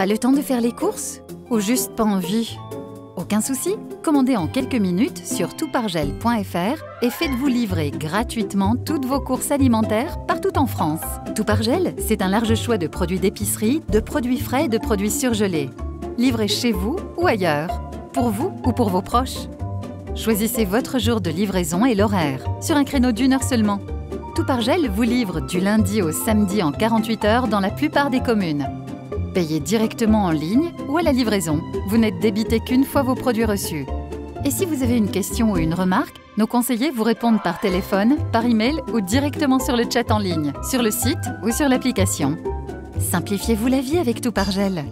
Pas le temps de faire les courses Ou juste pas envie? Aucun souci Commandez en quelques minutes sur toutpargel.fr et faites-vous livrer gratuitement toutes vos courses alimentaires partout en France. Tout par gel, c'est un large choix de produits d'épicerie, de produits frais et de produits surgelés. Livrés chez vous ou ailleurs, pour vous ou pour vos proches. Choisissez votre jour de livraison et l'horaire, sur un créneau d'une heure seulement. Tout vous livre du lundi au samedi en 48 heures dans la plupart des communes. Payez directement en ligne ou à la livraison. Vous n'êtes débité qu'une fois vos produits reçus. Et si vous avez une question ou une remarque, nos conseillers vous répondent par téléphone, par email ou directement sur le chat en ligne, sur le site ou sur l'application. Simplifiez-vous la vie avec Tout par gel.